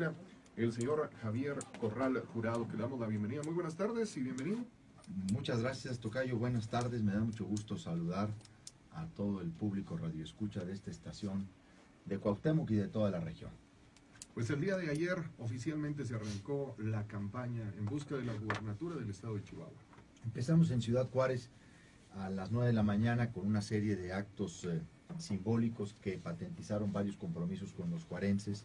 gubernatura, el señor Javier Corral Jurado, que le damos la bienvenida. Muy buenas tardes y bienvenido. Muchas gracias, Tocayo. Buenas tardes. Me da mucho gusto saludar a todo el público radio escucha de esta estación de Cuauhtémoc y de toda la región. Pues el día de ayer oficialmente se arrancó la campaña en busca de la gubernatura del estado de Chihuahua. Empezamos en Ciudad Juárez a las 9 de la mañana con una serie de actos eh, simbólicos que patentizaron varios compromisos con los juarenses.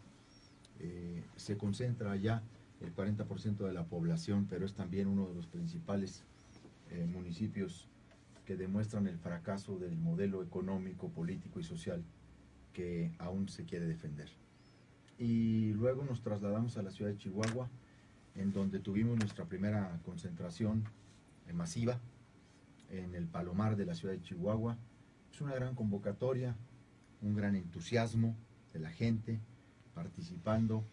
Eh, se concentra allá el 40% de la población, pero es también uno de los principales eh, municipios que demuestran el fracaso del modelo económico, político y social que aún se quiere defender. Y luego nos trasladamos a la ciudad de Chihuahua, en donde tuvimos nuestra primera concentración eh, masiva en el Palomar de la ciudad de Chihuahua. Es una gran convocatoria, un gran entusiasmo de la gente participando.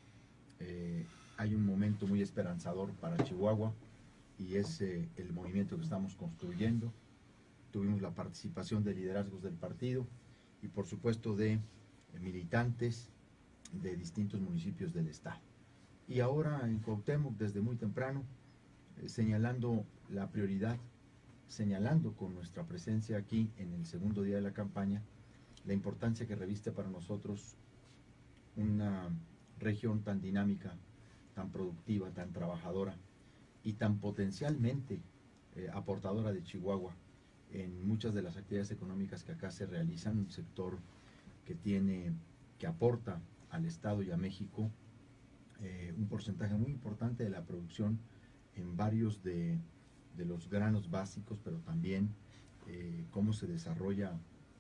Eh, hay un momento muy esperanzador para Chihuahua y es eh, el movimiento que estamos construyendo. Tuvimos la participación de liderazgos del partido y por supuesto de militantes de distintos municipios del estado. Y ahora en Cuauhtémoc desde muy temprano, señalando la prioridad señalando con nuestra presencia aquí en el segundo día de la campaña la importancia que reviste para nosotros una región tan dinámica, tan productiva, tan trabajadora y tan potencialmente eh, aportadora de Chihuahua en muchas de las actividades económicas que acá se realizan, un sector que tiene, que aporta al Estado y a México eh, un porcentaje muy importante de la producción en varios de los granos básicos, pero también eh, cómo se desarrolla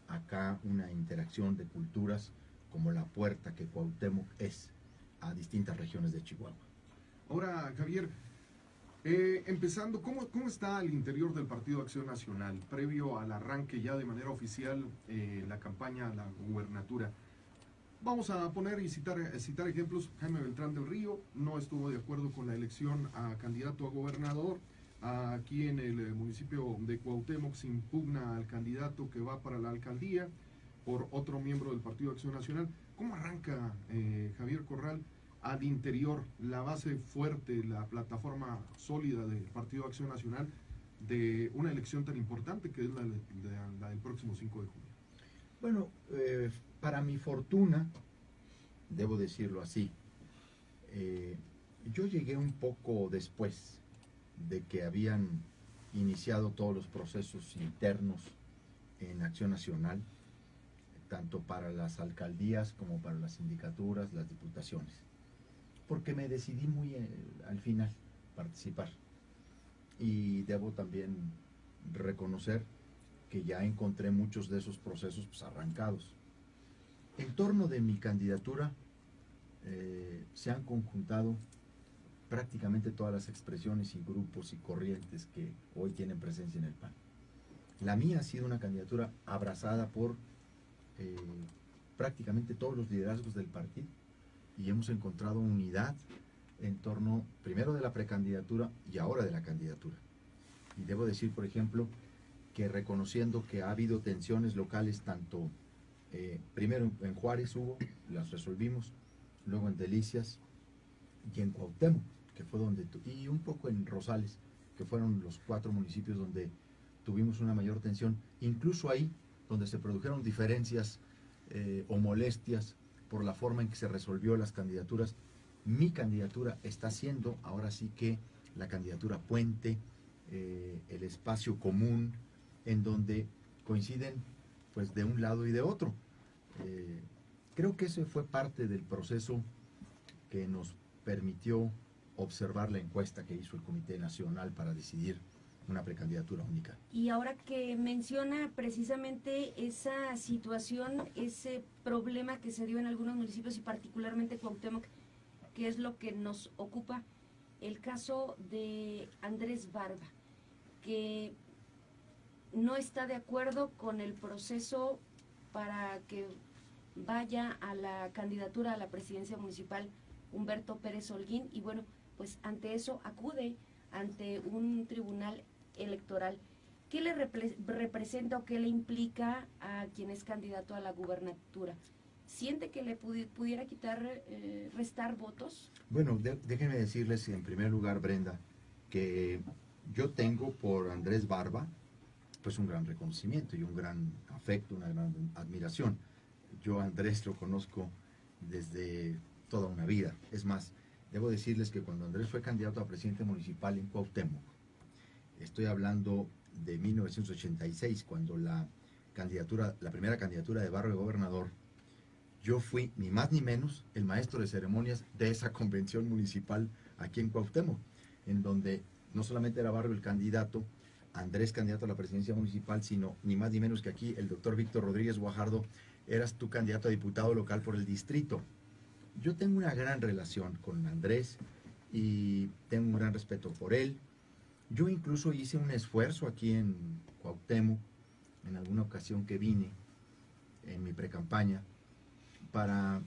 acá una interacción de culturas como la puerta que Cuauhtémoc es a distintas regiones de Chihuahua. Ahora, Javier, eh, empezando, ¿cómo, ¿cómo está al interior del Partido Acción Nacional, previo al arranque ya de manera oficial eh, la campaña a la gubernatura? Vamos a poner y citar, citar ejemplos. Jaime Beltrán del Río no estuvo de acuerdo con la elección a candidato a gobernador. Aquí en el eh, municipio de Cuauhtémoc se impugna al candidato que va para la alcaldía por otro miembro del Partido Acción Nacional. ¿Cómo arranca eh, Javier Corral al interior la base fuerte, la plataforma sólida del Partido Acción Nacional de una elección tan importante que es la, del próximo 5 de junio? Bueno, eh, para mi fortuna, debo decirlo así, yo llegué un poco después de que habían iniciado todos los procesos internos en Acción Nacional, tanto para las alcaldías como para las sindicaturas, las diputaciones, porque me decidí muy eh, al final participar. Y debo también reconocer que ya encontré muchos de esos procesos pues, arrancados. En torno de mi candidatura eh, se han conjuntado prácticamente todas las expresiones y grupos y corrientes que hoy tienen presencia en el PAN. La mía ha sido una candidatura abrazada por eh, prácticamente todos los liderazgos del partido y hemos encontrado unidad en torno primero de la precandidatura y ahora de la candidatura. Y debo decir, por ejemplo, que reconociendo que ha habido tensiones locales tanto eh, primero en Juárez hubo, las resolvimos, luego en Delicias y en Cuauhtémoc que fue donde, y un poco en Rosales, que fueron los cuatro municipios donde tuvimos una mayor tensión, incluso ahí donde se produjeron diferencias eh, o molestias por la forma en que se resolvió las candidaturas. Mi candidatura está siendo ahora sí que la candidatura puente, eh, el espacio común, en donde coinciden pues de un lado y de otro. Eh, creo que ese fue parte del proceso que nos permitió observar la encuesta que hizo el Comité Nacional para decidir una precandidatura única. Y ahora que menciona precisamente esa situación, ese problema que se dio en algunos municipios y particularmente Cuauhtémoc, que es lo que nos ocupa, el caso de Andrés Barba, que no está de acuerdo con el proceso para que vaya a la candidatura a la presidencia municipal Humberto Pérez Holguín y bueno, pues ante eso acude ante un tribunal electoral. ¿Qué le representa o qué le implica a quien es candidato a la gubernatura? ¿siente que le pudiera quitar, eh, restar votos? Bueno, déjenme decirles en primer lugar, Brenda, que yo tengo por Andrés Barba, pues un gran reconocimiento y un gran afecto, una gran admiración. Yo Andrés lo conozco desde toda una vida. Es más, debo decirles que cuando Andrés fue candidato a presidente municipal en Cuauhtémoc, estoy hablando de 1986, cuando la candidatura, la primera candidatura de Barrio de Gobernador, yo fui ni más ni menos el maestro de ceremonias de esa convención municipal aquí en Cuauhtémoc, en donde no solamente era Barrio el candidato, Andrés candidato a la presidencia municipal, sino ni más ni menos que aquí el doctor Víctor Rodríguez Guajardo, eras tu candidato a diputado local por el distrito. Yo tengo una gran relación con Andrés y tengo un gran respeto por él. Yo incluso hice un esfuerzo aquí en Cuauhtémoc, en alguna ocasión que vine en mi precampaña, para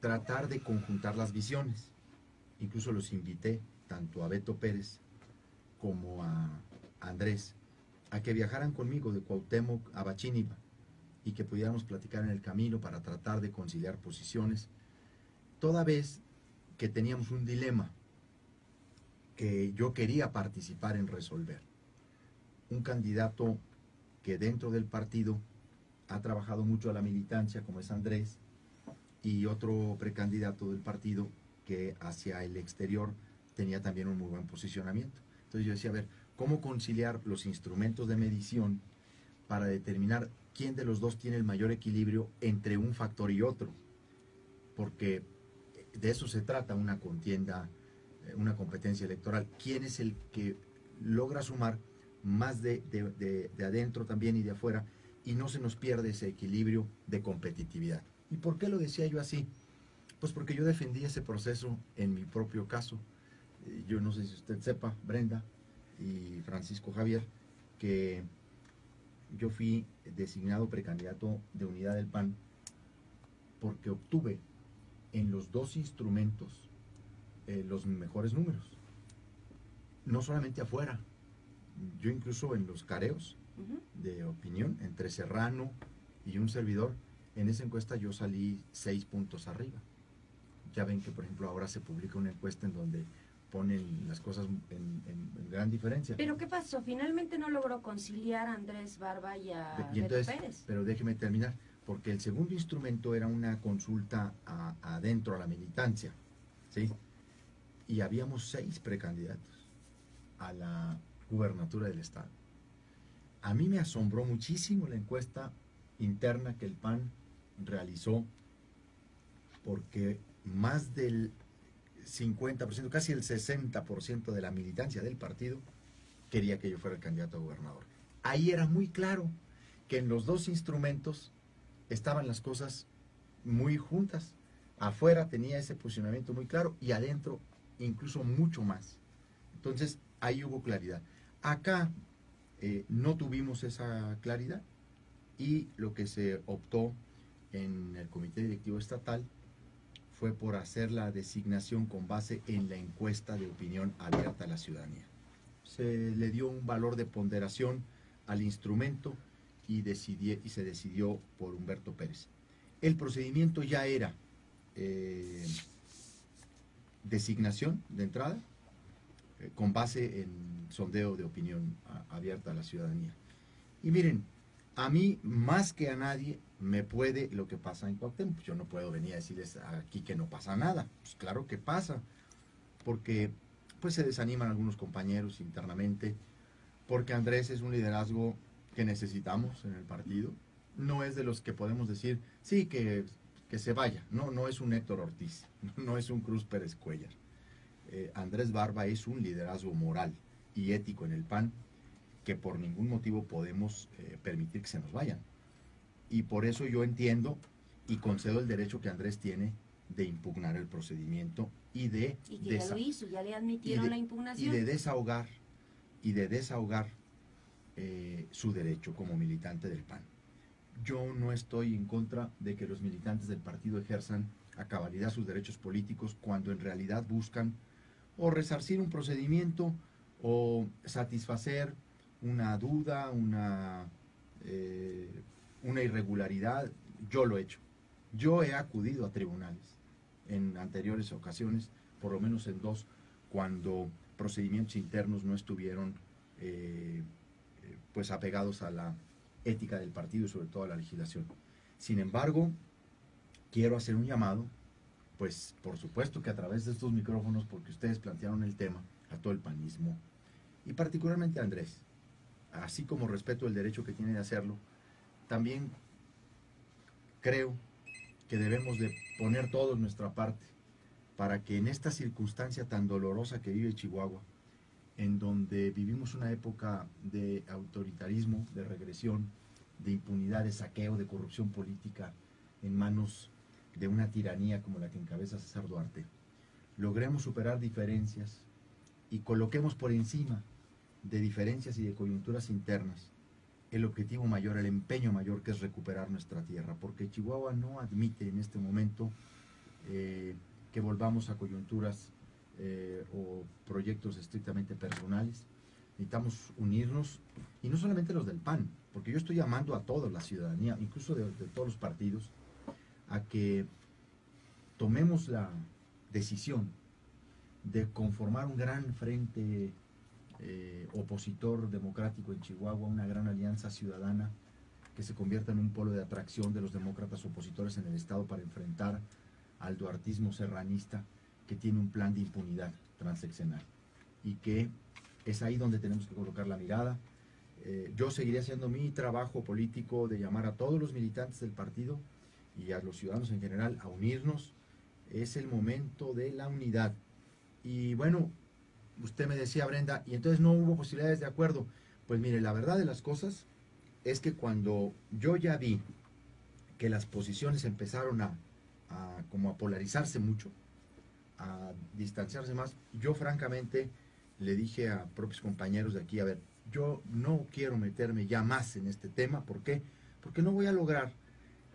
tratar de conjuntar las visiones. Incluso los invité, tanto a Beto Pérez como a Andrés, a que viajaran conmigo de Cuauhtémoc a Bachíniva y que pudiéramos platicar en el camino para tratar de conciliar posiciones, toda vez que teníamos un dilema que yo quería participar en resolver. Un candidato que dentro del partido ha trabajado mucho a la militancia, como es Andrés, y otro precandidato del partido que hacia el exterior tenía también un muy buen posicionamiento. Entonces yo decía, a ver, ¿cómo conciliar los instrumentos de medición para determinar quién de los dos tiene el mayor equilibrio entre un factor y otro? Porque de eso se trata una contienda, una competencia electoral. ¿Quién es el que logra sumar más de, de adentro también y de afuera y no se nos pierde ese equilibrio de competitividad? ¿Y por qué lo decía yo así? Pues porque yo defendí ese proceso en mi propio caso. Eh, yo no sé si usted sepa, Brenda y Francisco Javier, que yo fui designado precandidato de unidad del PAN porque obtuve en los dos instrumentos eh, los mejores números. No solamente afuera, yo incluso en los careos de opinión entre Serrano y un servidor, en esa encuesta yo salí seis puntos arriba. Ya ven que, por ejemplo, ahora se publica una encuesta en donde ponen las cosas en, gran diferencia. Pero ¿qué pasó? Finalmente no logró conciliar a Andrés Barba y a Pérez. Pero déjeme terminar, porque el segundo instrumento era una consulta adentro a, la militancia, ¿sí? Y habíamos seis precandidatos a la gubernatura del Estado. A mí me asombró muchísimo la encuesta interna que el PAN realizó porque más del 50%, casi el 60% de la militancia del partido quería que yo fuera el candidato a gobernador. Ahí era muy claro que en los dos instrumentos estaban las cosas muy juntas. Afuera tenía ese posicionamiento muy claro y adentro incluso mucho más. Entonces ahí hubo claridad. Acá eh, no tuvimos esa claridad y lo que se optó en el Comité Directivo Estatal fue por hacer la designación con base en la encuesta de opinión abierta a la ciudadanía. Se le dio un valor de ponderación al instrumento y, se decidió por Humberto Pérez. El procedimiento ya era eh, designación de entrada eh, con base en sondeo de opinión abierta a la ciudadanía. Y miren, a mí más que a nadie me puede lo que pasa en Cuauhtémoc. Yo no puedo venir a decirles aquí que no pasa nada. Pues claro que pasa, porque pues se desaniman algunos compañeros internamente, porque Andrés es un liderazgo que necesitamos en el partido. No es de los que podemos decir, sí, que, que se vaya. No, no es un Héctor Ortiz, no es un Cruz Pérez Cuellar. Eh, Andrés Barba es un liderazgo moral y ético en el PAN que por ningún motivo podemos eh, permitir que se nos vayan. Y por eso yo entiendo y concedo el derecho que Andrés tiene de impugnar el procedimiento y de... Y que ya lo hizo, ya le admitieron la impugnación. Y de desahogar, y de desahogar eh, su derecho como militante del PAN. Yo no estoy en contra de que los militantes del partido ejerzan a cabalidad sus derechos políticos cuando en realidad buscan o resarcir un procedimiento o satisfacer una duda, una, eh, una irregularidad, yo lo he hecho. Yo he acudido a tribunales en anteriores ocasiones, por lo menos en dos, cuando procedimientos internos no estuvieron eh, eh, pues apegados a la ética del partido y sobre todo la legislación. Sin embargo, quiero hacer un llamado, pues por supuesto que a través de estos micrófonos, porque ustedes plantearon el tema, a todo el panismo, y particularmente a Andrés, así como respeto el derecho que tiene de hacerlo, también creo que debemos de poner todos nuestra parte para que en esta circunstancia tan dolorosa que vive Chihuahua, en donde vivimos una época de autoritarismo, de regresión, de impunidad, de saqueo, de corrupción política en manos de una tiranía como la que encabeza César Duarte, logremos superar diferencias y coloquemos por encima de diferencias y de coyunturas internas el objetivo mayor, el empeño mayor que es recuperar nuestra tierra, porque Chihuahua no admite en este momento eh, que volvamos a coyunturas eh, o proyectos estrictamente personales. Necesitamos unirnos, y no solamente los del PAN, porque yo estoy llamando a toda la ciudadanía, incluso de, todos los partidos, a que tomemos la decisión de conformar un gran frente eh, opositor democrático en Chihuahua, una gran alianza ciudadana que se convierta en un polo de atracción de los demócratas opositores en el Estado para enfrentar al duartismo serranista que tiene un plan de impunidad transeccional y que es ahí donde tenemos que colocar la mirada. Eh, yo seguiré haciendo mi trabajo político de llamar a todos los militantes del partido y a los ciudadanos en general a unirnos. Es el momento de la unidad. Y bueno, usted me decía, Brenda, y entonces no hubo posibilidades de acuerdo. Pues mire, la verdad de las cosas es que cuando yo ya vi que las posiciones empezaron a, como a polarizarse mucho, a distanciarse más, yo francamente le dije a propios compañeros de aquí, a ver, yo no quiero meterme ya más en este tema, ¿por qué? Porque no voy a lograr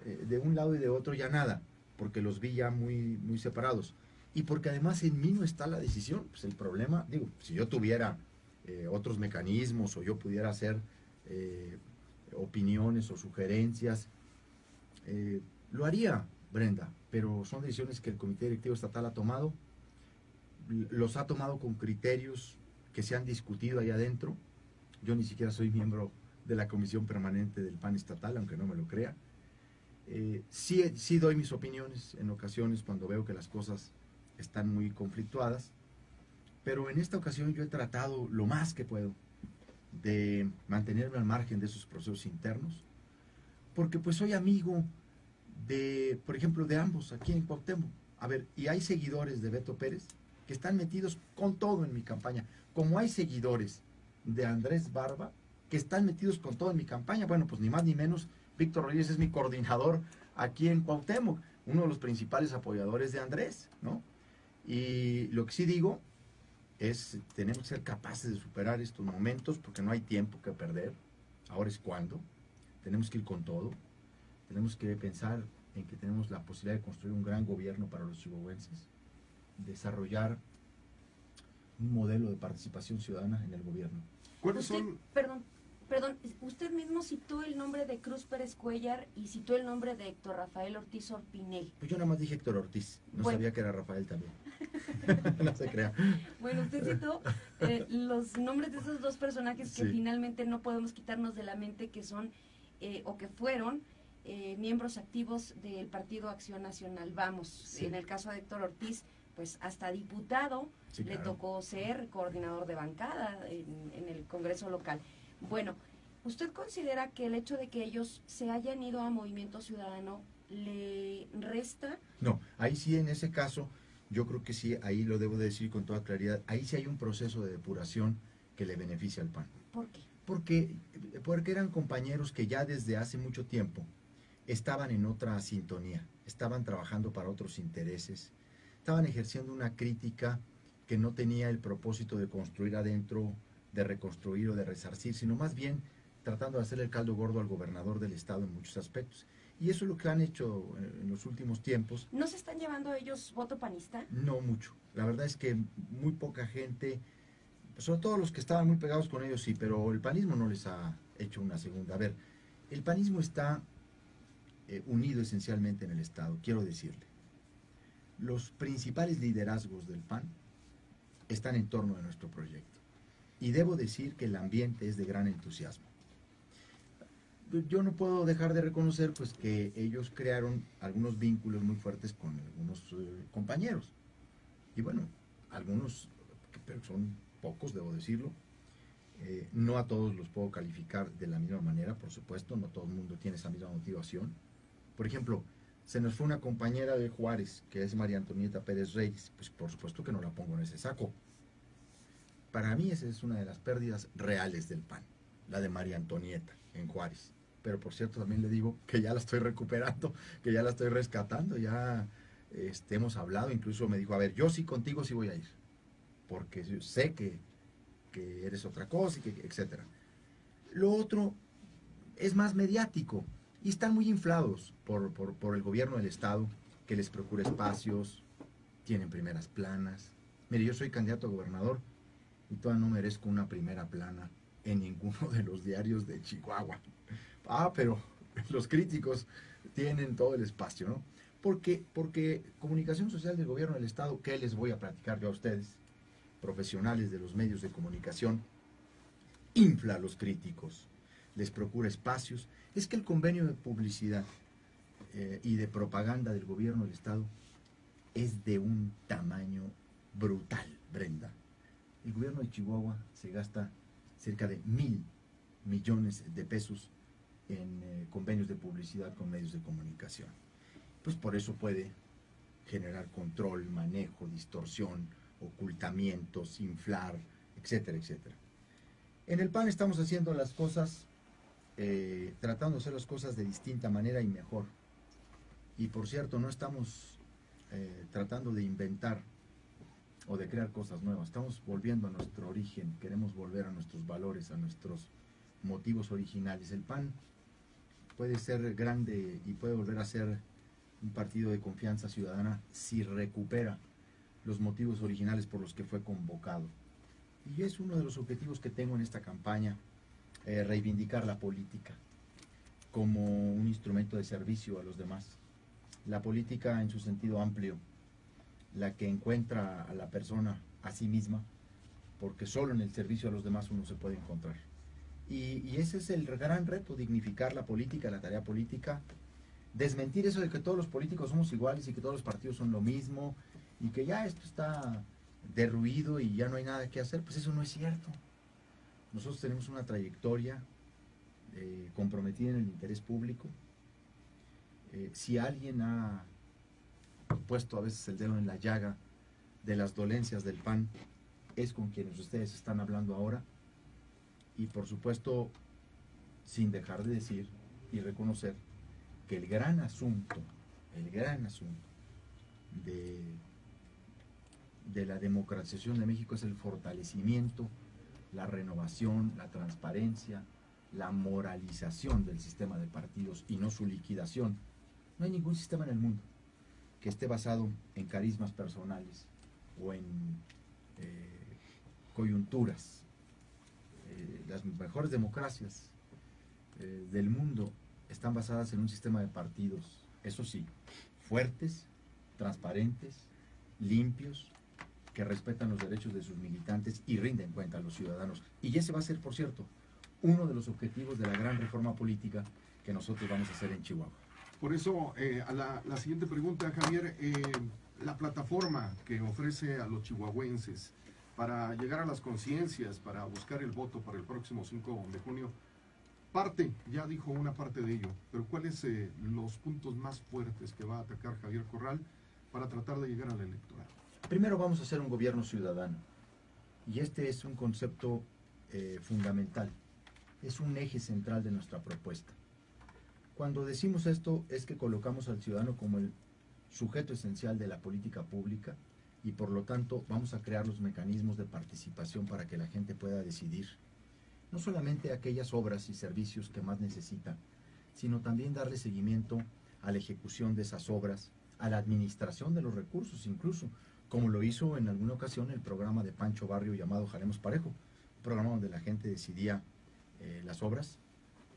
eh, de un lado y de otro ya nada, porque los vi ya muy, muy separados y porque además en mí no está la decisión. Pues el problema, digo, si yo tuviera eh, otros mecanismos o yo pudiera hacer eh, opiniones o sugerencias, lo haría, Brenda, pero son decisiones que el Comité Directivo Estatal ha tomado, los ha tomado con criterios que se han discutido ahí adentro. Yo ni siquiera soy miembro de la Comisión Permanente del PAN Estatal, aunque no me lo crea. sí, sí doy mis opiniones en ocasiones cuando veo que las cosas están muy conflictuadas, pero en esta ocasión yo he tratado lo más que puedo de mantenerme al margen de esos procesos internos, porque pues soy amigo de, por ejemplo, de ambos aquí en Cuauhtémoc. A ver, y hay seguidores de Beto Pérez que están metidos con todo en mi campaña, como hay seguidores de Andrés Barba que están metidos con todo en mi campaña. Bueno, pues ni más ni menos, Víctor Rodríguez es mi coordinador aquí en Cuauhtémoc, uno de los principales apoyadores de Andrés, ¿no? Y lo que sí digo es, tenemos que ser capaces de superar estos momentos porque no hay tiempo que perder. Ahora es cuando. Tenemos que ir con todo. Tenemos que pensar en que tenemos la posibilidad de construir un gran gobierno para los chihuahuenses, desarrollar un modelo de participación ciudadana en el gobierno. ¿Cuáles son? Perdón, Perdón, usted mismo citó el nombre de Cruz Pérez Cuellar y citó el nombre de Héctor Rafael Ortiz Orpinel. Pues yo nada más dije Héctor Ortiz, no sabía que era Rafael también. no se crea. Bueno, usted citó eh, los nombres de esos dos personajes que finalmente no podemos quitarnos de la mente que son eh, o que fueron eh, miembros activos del Partido Acción Nacional. Vamos, en el caso de Héctor Ortiz, pues hasta diputado le tocó ser coordinador de bancada en el Congreso local. Bueno, ¿usted considera que el hecho de que ellos se hayan ido a Movimiento Ciudadano le resta? No, ahí sí en ese caso, yo creo que sí, ahí lo debo decir con toda claridad, ahí sí hay un proceso de depuración que le beneficia al PAN. ¿Por qué? Porque, porque eran compañeros que ya desde hace mucho tiempo estaban en otra sintonía, estaban trabajando para otros intereses, estaban ejerciendo una crítica que no tenía el propósito de construir adentro de reconstruir o de resarcir, sino más bien tratando de hacer el caldo gordo al gobernador del estado en muchos aspectos. Y eso es lo que han hecho eh, en los últimos tiempos. ¿No se están llevando ellos voto panista? No mucho. La verdad es que muy poca gente, sobre todo los que estaban muy pegados con ellos, sí, pero el panismo no les ha hecho una segunda. A ver, el panismo está eh, unido esencialmente en el Estado, quiero decirle, los principales liderazgos del PAN están en torno a nuestro proyecto. Y debo decir que el ambiente es de gran entusiasmo. Yo no puedo dejar de reconocer pues que ellos crearon algunos vínculos muy fuertes con algunos eh, compañeros. Y bueno, algunos, pero son pocos, debo decirlo, eh, no a todos los puedo calificar de la misma manera, por supuesto, no todo el mundo tiene esa misma motivación. Por ejemplo, se nos fue una compañera de Juárez, que es María Antonieta Pérez Reyes, pues por supuesto que no la pongo en ese saco. Para mí esa es una de las pérdidas reales del PAN, la de María Antonieta en Juárez. Pero por cierto también le digo que ya la estoy recuperando, que ya la estoy rescatando, ya este, hemos hablado, incluso me dijo, a ver, yo sí contigo sí voy a ir, porque sé que que eres otra cosa, y que, etc. Lo otro es más mediático y están muy inflados por, el gobierno del Estado, que les procura espacios, tienen primeras planas. Mire, yo soy candidato a gobernador y todavía no merezco una primera plana en ninguno de los diarios de Chihuahua. Ah, pero los críticos tienen todo el espacio, ¿no? Porque, porque comunicación social del gobierno del Estado, ¿qué les voy a platicar yo a ustedes? profesionales de los medios de comunicación, infla a los críticos, les procura espacios. Es que el convenio de publicidad eh, y de propaganda del gobierno del Estado es de un tamaño brutal, Brenda. El gobierno de Chihuahua se gasta cerca de mil millones de pesos en eh, convenios de publicidad con medios de comunicación. Pues por eso puede generar control, manejo, distorsión, ocultamientos, inflar, etcétera, etcétera. En el PAN estamos haciendo las cosas, eh, tratando de hacer las cosas de distinta manera y mejor. Y por cierto, no estamos eh, tratando de inventar o de crear cosas nuevas, estamos volviendo a nuestro origen, queremos volver a nuestros valores, a nuestros motivos originales. El PAN puede ser grande y puede volver a ser un partido de confianza ciudadana si recupera los motivos originales por los que fue convocado. Y es uno de los objetivos que tengo en esta campaña, eh, reivindicar la política como un instrumento de servicio a los demás. La política en su sentido amplio, la que encuentra a la persona a sí misma, porque solo en el servicio a los demás uno se puede encontrar. Y, y, ese es el gran reto, dignificar la política, la tarea política, desmentir eso de que todos los políticos somos iguales y que todos los partidos son lo mismo y que ya esto está derruido y ya no hay nada que hacer, pues eso no es cierto. Nosotros tenemos una trayectoria eh, comprometida en el interés público. Eh, si alguien ha puesto a veces el dedo en la llaga de las dolencias del PAN, es con quienes ustedes están hablando ahora. Y por supuesto, sin dejar de decir y reconocer que el gran asunto, el gran asunto de de la democratización de México es el fortalecimiento, la renovación, la transparencia, la moralización del sistema de partidos y no su liquidación. No hay ningún sistema en el mundo que esté basado en carismas personales o en eh, coyunturas. Eh, las mejores democracias eh, del mundo están basadas en un sistema de partidos, eso sí, fuertes, transparentes, limpios, que respetan los derechos de sus militantes y rinden cuenta a los ciudadanos. Y ese va a ser, por cierto, uno de los objetivos de la gran reforma política que nosotros vamos a hacer en Chihuahua. Por eso, eh, a la, siguiente pregunta, Javier, eh, la plataforma que ofrece a los chihuahuenses para llegar a las conciencias, para buscar el voto para el próximo 5 de junio, parte, ya dijo una parte de ello, pero ¿cuáles eh, los puntos más fuertes que va a atacar Javier Corral para tratar de llegar al electorado? Primero vamos a hacer un gobierno ciudadano. Y este es un concepto eh, fundamental. Es un eje central de nuestra propuesta. Cuando decimos esto es que colocamos al ciudadano como el sujeto esencial de la política pública y por lo tanto vamos a crear los mecanismos de participación para que la gente pueda decidir no solamente aquellas obras y servicios que más necesita, sino también darle seguimiento a la ejecución de esas obras, a la administración de los recursos incluso, como lo hizo en alguna ocasión el programa de Pancho Barrio llamado Jalemos Parejo, un programa donde la gente decidía eh, las obras,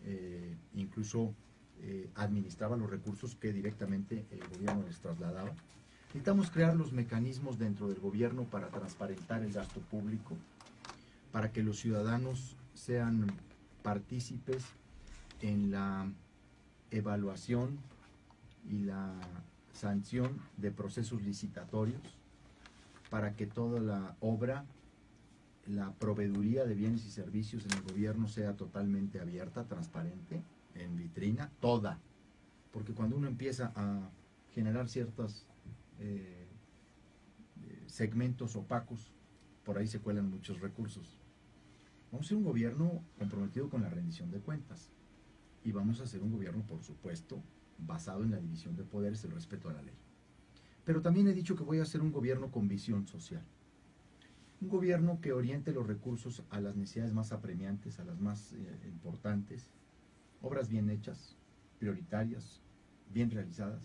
eh, incluso eh, administraba los recursos que directamente el gobierno les trasladaba. Necesitamos crear los mecanismos dentro del gobierno para transparentar el gasto público, para que los ciudadanos sean partícipes en la evaluación y la sanción de procesos licitatorios, para que toda la obra, la proveeduría de bienes y servicios en el gobierno sea totalmente abierta, transparente, en vitrina, toda. Porque cuando uno empieza a generar ciertos eh, segmentos opacos, por ahí se cuelan muchos recursos. Vamos a ser un gobierno comprometido con la rendición de cuentas. Y vamos a ser un gobierno, por supuesto, basado en la división de poderes, el respeto a la ley. Pero también he dicho que voy a ser un gobierno con visión social. Un gobierno que oriente los recursos a las necesidades más apremiantes, a las más eh, importantes, obras bien hechas, prioritarias, bien realizadas,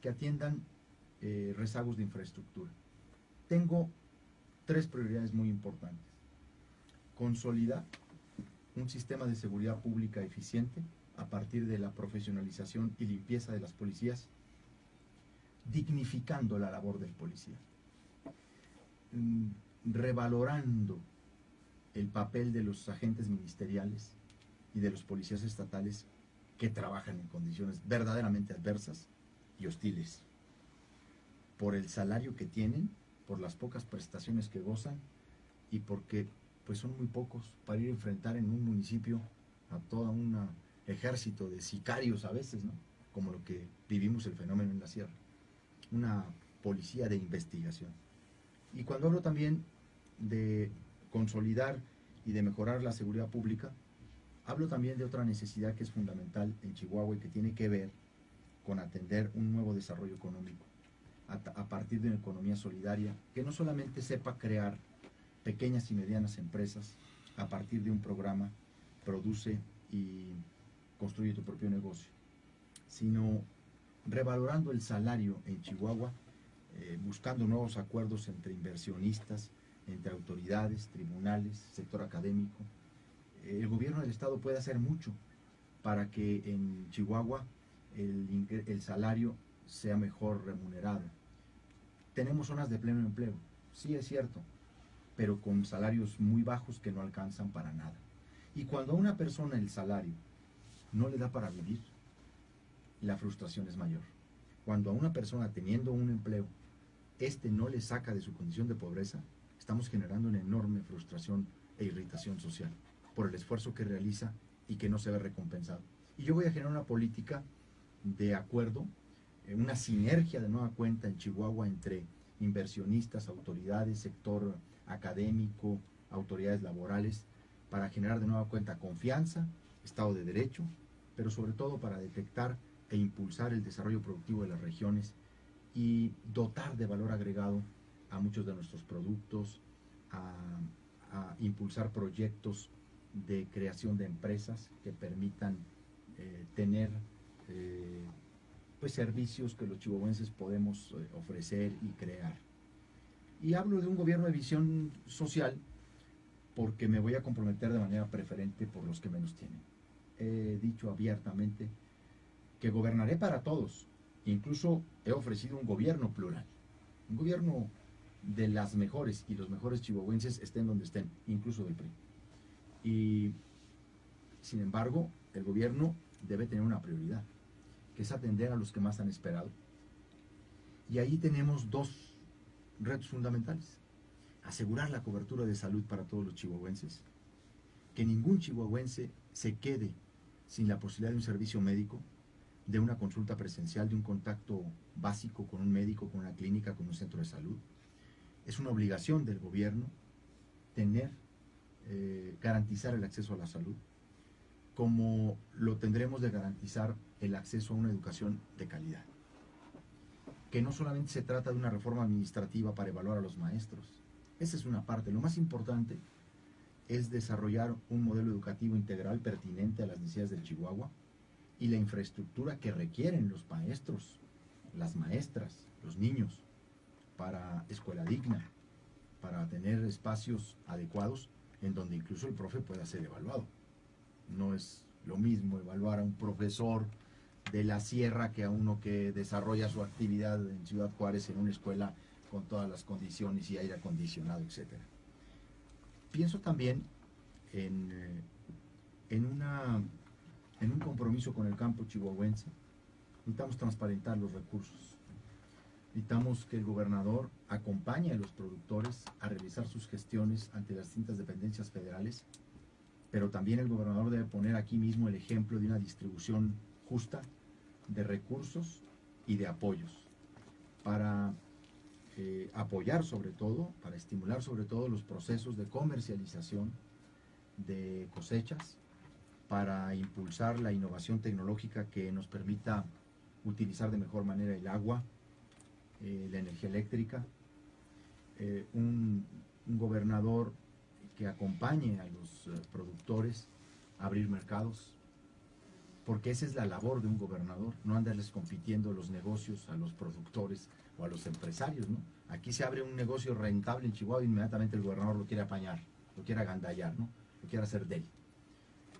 que atiendan eh, rezagos de infraestructura. Tengo tres prioridades muy importantes. Consolidar un sistema de seguridad pública eficiente a partir de la profesionalización y limpieza de las policías, dignificando la labor del policía, mm, revalorando el papel de los agentes ministeriales y de los policías estatales que trabajan en condiciones verdaderamente adversas y hostiles, por el salario que tienen, por las pocas prestaciones que gozan y porque pues son muy pocos para ir a enfrentar en un municipio a todo un ejército de sicarios a veces, ¿no? Como lo que vivimos el fenómeno en la sierra. Una policía de investigación. Y cuando hablo también de consolidar y de mejorar la seguridad pública, hablo también de otra necesidad que es fundamental en Chihuahua y que tiene que ver con atender un nuevo desarrollo económico a, partir de una economía solidaria que no solamente sepa crear pequeñas y medianas empresas a partir de un programa, produce y construye tu propio negocio, sino revalorando el salario en Chihuahua, eh, buscando nuevos acuerdos entre inversionistas, entre autoridades, tribunales, sector académico. Eh, el gobierno del Estado puede hacer mucho para que en Chihuahua el, el salario sea mejor remunerado. Tenemos zonas de pleno empleo, sí es cierto, pero con salarios muy bajos que no alcanzan para nada. Y cuando a una persona el salario no le da para vivir, la frustración es mayor. Cuando a una persona teniendo un empleo, este no le saca de su condición de pobreza, estamos generando una enorme frustración e irritación social por el esfuerzo que realiza y que no se ve recompensado. Y yo voy a generar una política de acuerdo, eh, una sinergia de nueva cuenta en Chihuahua entre inversionistas, autoridades, sector académico, autoridades laborales, para generar de nueva cuenta confianza, Estado de Derecho, pero sobre todo para detectar e impulsar el desarrollo productivo de las regiones y dotar de valor agregado a muchos de nuestros productos, a, impulsar proyectos de creación de empresas que permitan eh, tener eh, pues servicios que los chihuahuenses podemos eh, ofrecer y crear. Y hablo de un gobierno de visión social porque me voy a comprometer de manera preferente por los que menos tienen. He dicho abiertamente que gobernaré para todos. Incluso he ofrecido un gobierno plural. Un gobierno de las mejores y los mejores chihuahuenses estén donde estén, incluso del PRI. Y sin embargo, el gobierno debe tener una prioridad, que es atender a los que más han esperado. Y ahí tenemos dos retos fundamentales. Asegurar la cobertura de salud para todos los chihuahuenses. Que ningún chihuahuense se quede sin la posibilidad de un servicio médico, de una consulta presencial, de un contacto básico con un médico, con una clínica, con un centro de salud. Es una obligación del gobierno tener, eh, garantizar el acceso a la salud, como lo tendremos de garantizar el acceso a una educación de calidad que no solamente se trata de una reforma administrativa para evaluar a los maestros. Esa es una parte. Lo más importante es desarrollar un modelo educativo integral pertinente a las necesidades del Chihuahua y la infraestructura que requieren los maestros, las maestras, los niños, para escuela digna, para tener espacios adecuados en donde incluso el profe pueda ser evaluado. No es lo mismo evaluar a un profesor de la sierra que a uno que desarrolla su actividad en Ciudad Juárez en una escuela con todas las condiciones y aire acondicionado, etc. Pienso también en, eh, en, una, en un compromiso con el campo chihuahuense. Necesitamos transparentar los recursos. Necesitamos que el gobernador acompañe a los productores a realizar sus gestiones ante las distintas dependencias federales, pero también el gobernador debe poner aquí mismo el ejemplo de una distribución justa de recursos y de apoyos para eh, apoyar sobre todo, para estimular sobre todo los procesos de comercialización de cosechas, para impulsar la innovación tecnológica que nos permita utilizar de mejor manera el agua, eh, la energía eléctrica, eh, un, gobernador que acompañe a los productores a abrir mercados, porque esa es la labor de un gobernador, no andarles compitiendo los negocios a los productores o a los empresarios, ¿no? Aquí se abre un negocio rentable en Chihuahua y inmediatamente el gobernador lo quiere apañar, lo quiere agandallar, ¿no? Lo quiere hacer de él.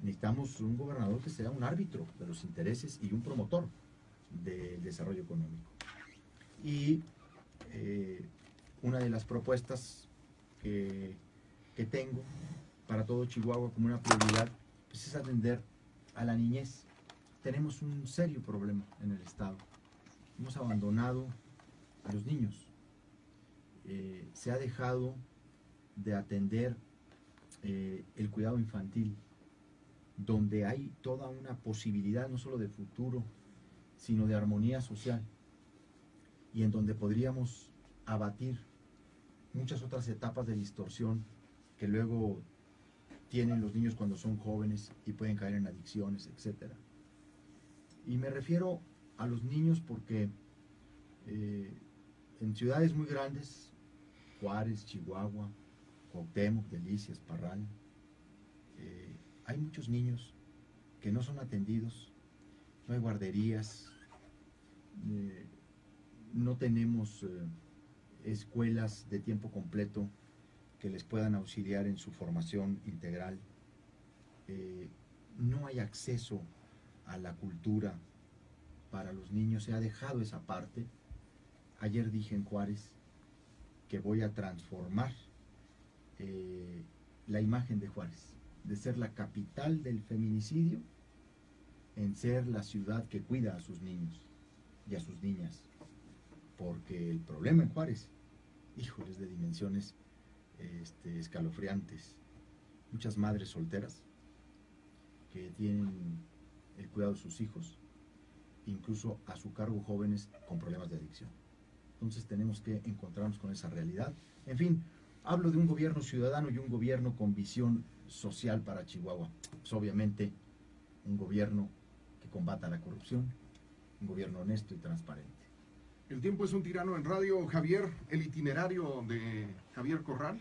Necesitamos un gobernador que sea un árbitro de los intereses y un promotor del desarrollo económico. Y eh, una de las propuestas que, que tengo para todo Chihuahua como una prioridad pues es atender a la niñez tenemos un serio problema en el Estado. Hemos abandonado a los niños. Eh, se ha dejado de atender eh, el cuidado infantil, donde hay toda una posibilidad no solo de futuro, sino de armonía social, y en donde podríamos abatir muchas otras etapas de distorsión que luego tienen los niños cuando son jóvenes y pueden caer en adicciones, etcétera. Y me refiero a los niños porque eh, en ciudades muy grandes, Juárez, Chihuahua, Cuauhtémoc, Delicias, Parral, hay muchos niños que no son atendidos, no hay guarderías, eh, no tenemos escuelas de tiempo completo que les puedan auxiliar en su formación integral, no hay acceso a la cultura para los niños, se ha dejado esa parte. Ayer dije en Juárez que voy a transformar eh, la imagen de Juárez, de ser la capital del feminicidio, en ser la ciudad que cuida a sus niños y a sus niñas. Porque el problema en Juárez, híjoles de dimensiones este, escalofriantes. Muchas madres solteras que tienen el cuidado de sus hijos, incluso a su cargo jóvenes con problemas de adicción. Entonces tenemos que encontrarnos con esa realidad. En fin, hablo de un gobierno ciudadano y un gobierno con visión social para Chihuahua. Pues obviamente un gobierno que combata la corrupción, un gobierno honesto y transparente. El tiempo es un tirano en radio. Javier, el itinerario de Javier Corral.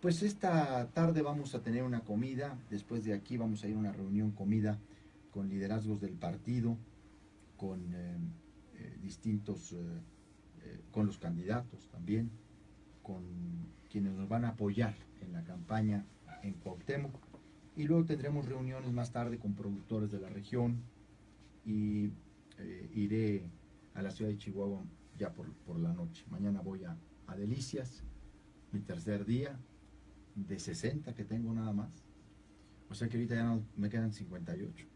Pues esta tarde vamos a tener una comida, después de aquí vamos a ir a una reunión comida con liderazgos del partido, con eh, eh, distintos, eh, con los candidatos también, con quienes nos van a apoyar en la campaña en Cuauhtémoc. Y luego tendremos reuniones más tarde con productores de la región y iré a la ciudad de Chihuahua ya por, la noche. Mañana voy a, a Delicias, mi tercer día de 60 que tengo nada más. O sea que ahorita ya me quedan 58.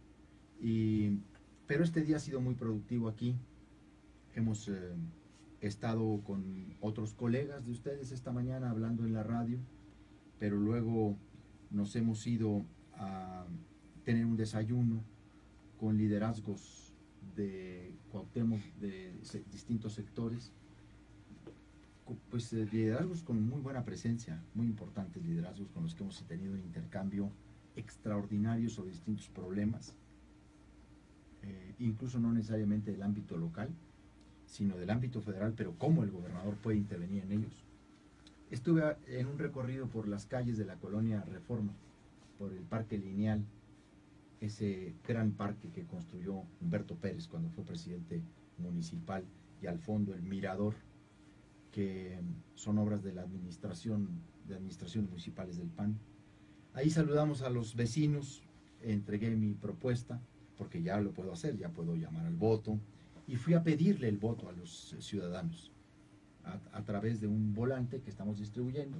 Y, pero este día ha sido muy productivo aquí. Hemos eh, estado con otros colegas de ustedes esta mañana hablando en la radio, pero luego nos hemos ido a tener un desayuno con liderazgos de Cuauhtémoc de distintos sectores, pues eh, liderazgos con muy buena presencia, muy importantes liderazgos con los que hemos tenido un intercambio extraordinario sobre distintos problemas eh, incluso no necesariamente del ámbito local, sino del ámbito federal, pero cómo el gobernador puede intervenir en ellos. Estuve en un recorrido por las calles de la colonia Reforma, por el Parque Lineal, ese gran parque que construyó Humberto Pérez cuando fue presidente municipal, y al fondo el Mirador, que son obras de la administración, de administraciones municipales del PAN. Ahí saludamos a los vecinos, entregué mi propuesta, porque ya lo puedo hacer, ya puedo llamar al voto, y fui a pedirle el voto a los ciudadanos a, través de un volante que estamos distribuyendo.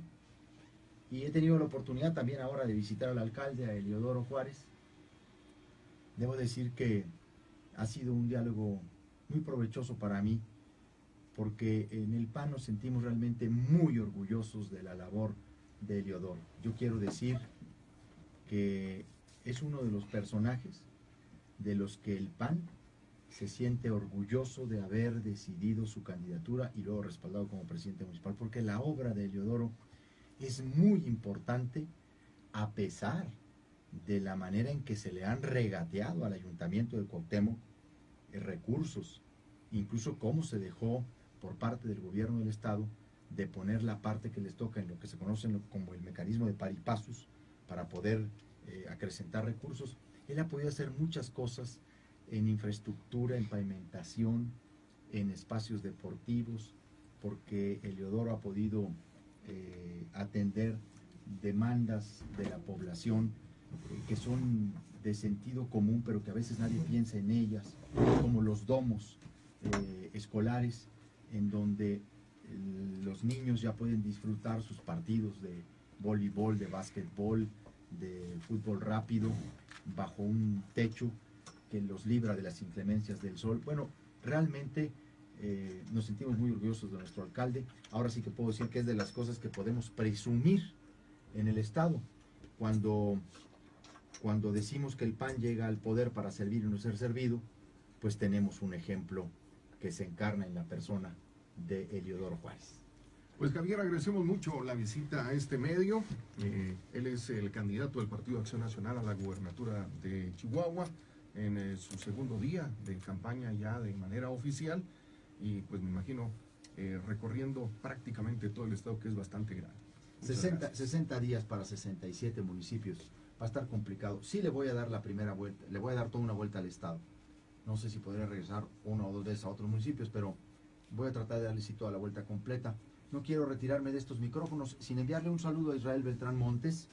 Y he tenido la oportunidad también ahora de visitar al alcalde, a Eliodoro Juárez. Debo decir que ha sido un diálogo muy provechoso para mí, porque en el PAN nos sentimos realmente muy orgullosos de la labor de Eliodoro. Yo quiero decir que es uno de los personajes de los que el PAN se siente orgulloso de haber decidido su candidatura y luego respaldado como presidente municipal, porque la obra de Eliodoro es muy importante a pesar de la manera en que se le han regateado al ayuntamiento de Cuauhtémoc eh, recursos, incluso cómo se dejó por parte del gobierno del estado de poner la parte que les toca en lo que se conoce como el mecanismo de paripasus para poder eh, acrecentar recursos. Él ha podido hacer muchas cosas en infraestructura, en pavimentación, en espacios deportivos, porque Eleodoro ha podido eh, atender demandas de la población eh, que son de sentido común, pero que a veces nadie piensa en ellas, como los domos eh, escolares, en donde los niños ya pueden disfrutar sus partidos de voleibol, de básquetbol, de fútbol rápido, bajo un techo que los libra de las inclemencias del sol. Bueno, realmente eh, nos sentimos muy orgullosos de nuestro alcalde. Ahora sí que puedo decir que es de las cosas que podemos presumir en el Estado. Cuando, cuando decimos que el PAN llega al poder para servir y no ser servido, pues tenemos un ejemplo que se encarna en la persona de Eliodoro Juárez. Pues Javier, agradecemos mucho la visita a este medio. Eh, él es el candidato del Partido Acción Nacional a la gubernatura de Chihuahua en eh, su segundo día de campaña ya de manera oficial y pues me imagino eh, recorriendo prácticamente todo el estado que es bastante grande. 60, 60 días para 67 municipios. Va a estar complicado. Sí le voy a dar la primera vuelta, le voy a dar toda una vuelta al estado. No sé si podré regresar una o dos veces a otros municipios, pero voy a tratar de darle sí toda la vuelta completa. No quiero retirarme de estos micrófonos sin enviarle un saludo a Israel Beltrán Montes,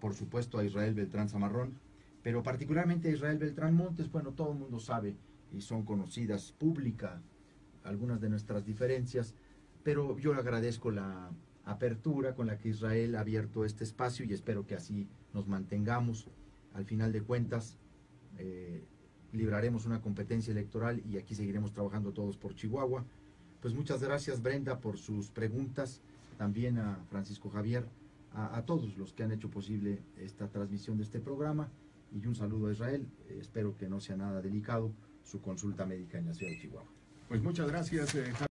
por supuesto a Israel Beltrán Zamarrón, pero particularmente Israel Beltrán Montes, bueno, todo el mundo sabe y son conocidas pública algunas de nuestras diferencias, pero yo agradezco la apertura con la que Israel ha abierto este espacio y espero que así nos mantengamos. Al final de cuentas, eh, libraremos una competencia electoral y aquí seguiremos trabajando todos por Chihuahua. Pues muchas gracias Brenda por sus preguntas, también a Francisco Javier, a, a, todos los que han hecho posible esta transmisión de este programa y un saludo a Israel. Eh, espero que no sea nada delicado su consulta médica en la ciudad de Chihuahua. Pues muchas gracias. Eh,